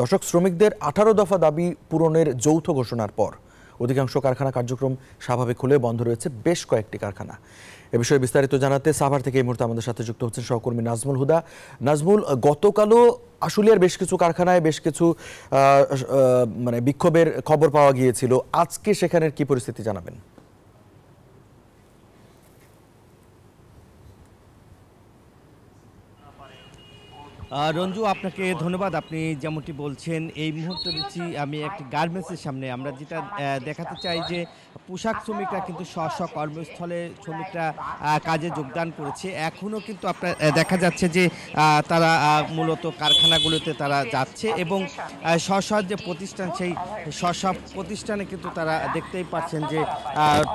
দর্শক, শ্রমিকদের আঠারো দফা দাবি পূরণের যৌথ ঘোষণার পর অধিকাংশ কারখানা কার্যক্রম স্বাভাবিক হলে বন্ধ রয়েছে বেশ কয়েকটি কারখানা। এ বিষয়ে বিস্তারিত জানাতে সাভার থেকে এই মুহূর্তে আমাদের সাথে যুক্ত হচ্ছেন সহকর্মী নাজমুল হুদা। নাজমুল, গতকালও আশুলিয়ার বেশ কিছু কারখানায় বেশ কিছু মানে বিক্ষোভের খবর পাওয়া গিয়েছিল। আজকে সেখানের কি পরিস্থিতি জানাবেন? রঞ্জু, আপনাকে ধন্যবাদ। আপনি যেমনটি বলছেন, এই মুহূর্তে রয়েছি আমি একটি গার্মেন্টসের সামনে। আমরা যেটা দেখাতে চাই যে পোশাক শ্রমিকরা কিন্তু স্ব স্ব কর্মস্থলে শ্রমিকরা কাজে যোগদান করেছে। এখনও কিন্তু আপনার দেখা যাচ্ছে যে তারা মূলত কারখানাগুলোতে তারা যাচ্ছে এবং স্ব স্ব যে প্রতিষ্ঠান, সেই স্ব স্ব প্রতিষ্ঠানে কিন্তু তারা দেখতেই পাচ্ছেন যে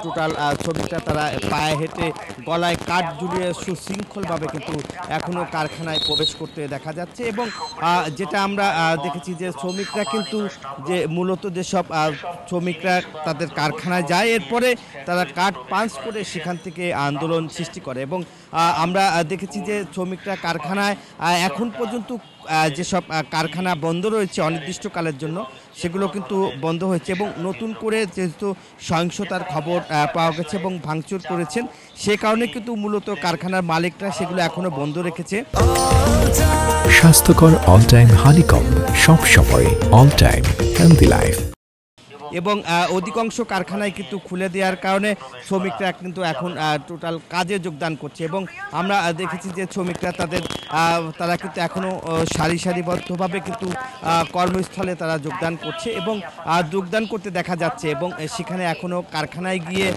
টোটাল শ্রমিকরা তারা পায়ে হেঁটে গলায় কাঠ ঝুলিয়ে সুশৃঙ্খলভাবে কিন্তু এখনও কারখানায় প্রবেশ করতে দেখা যাচ্ছে এবং যেটা আমরা দেখেছি যে শ্রমিকরা কিন্তু যে মূলত যেসব শ্রমিকরা তাদের কারখানায় যায়, এরপরে তারা কাঠ পাঞ্চ করে সেখান থেকে আন্দোলন সৃষ্টি করে এবং আমরা দেখেছি যে শ্রমিকরা কারখানায় এখন পর্যন্ত যেসব কারখানা বন্ধ রয়েছে অনির্দিষ্টকালের জন্য, সেগুলো কিন্তু বন্ধ হয়েছে এবং নতুন করে যেহেতু সহিংসতার খবর পাওয়া গেছে এবং ভাঙচুর করেছেন, সে কারণে কিন্তু মূলত কারখানার মালিকরা সেগুলো এখনও বন্ধ রেখেছে। স্বাস্থ্যকর অল টাইম হানিকম সব সময় অল টাইম হেলদি লাইফ এবং অধিকাংশ কারখানায় কিন্তু খুলে দেওয়ার কারণে শ্রমিকরা কিন্তু এখন টোটাল কাজে যোগদান করছে এবং আমরা দেখেছি যে শ্রমিকরা তাদের তারা কিন্তু এখনও সারি সারিবদ্ধভাবে কিন্তু কর্মস্থলে তারা যোগদান করছে এবং যোগদান করতে দেখা যাচ্ছে এবং সেখানে এখনও কারখানায় গিয়ে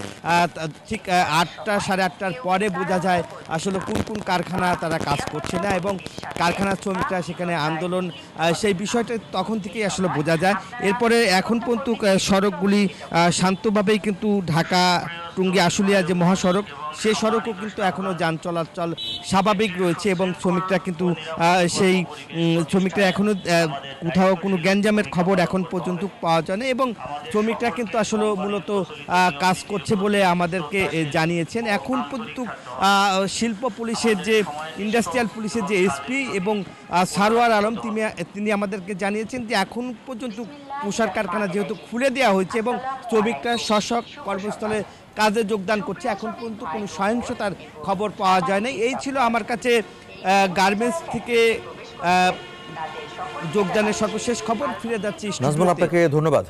ঠিক আটটা, সাড়ে আটটার পরে বোঝা যায় আসলে কোন কোন কারখানা তারা কাজ করছে না এবং কারখানার শ্রমিকরা সেখানে আন্দোলন সেই বিষয়টা তখন থেকেই আসলে বোঝা যায়। এরপরে এখন পর্যন্ত সড়কগুলি শান্তভাবেই কিন্তু ঢাকা টুঙ্গি আশুলিয়া যে মহাসড়ক সেই সড়কও কিন্তু এখনও যান চলাচল স্বাভাবিক রয়েছে এবং শ্রমিকরা কিন্তু সেই শ্রমিকরা এখনও কোথাও কোনো গ্যাঞ্জামের খবর এখন পর্যন্ত পাওয়া যায় না এবং শ্রমিকরা কিন্তু আসলে মূলত কাজ করছে বলে আমাদেরকে জানিয়েছেন। এখন পর্যন্ত শিল্প পুলিশের যে, ইন্ডাস্ট্রিয়াল পুলিশের যে এসপি এবং সারোয়ার আলম তিনি তিনি আমাদেরকে জানিয়েছেন যে এখন পর্যন্ত পোশাক কারখানা যেহেতু খুলে দেওয়া হয়েছে এবং শ্রমিকরা শশক কর্মস্থলে কাজে যোগদান করছে এখন পর্যন্ত কোনো সহিংসতার খবর পাওয়া যায় না এই ছিল আমার কাছে গার্মেন্টস থেকে যোগদানের সর্বশেষ খবর। ফিরে যাচ্ছি নাজমুল আপনাকে ধন্যবাদ।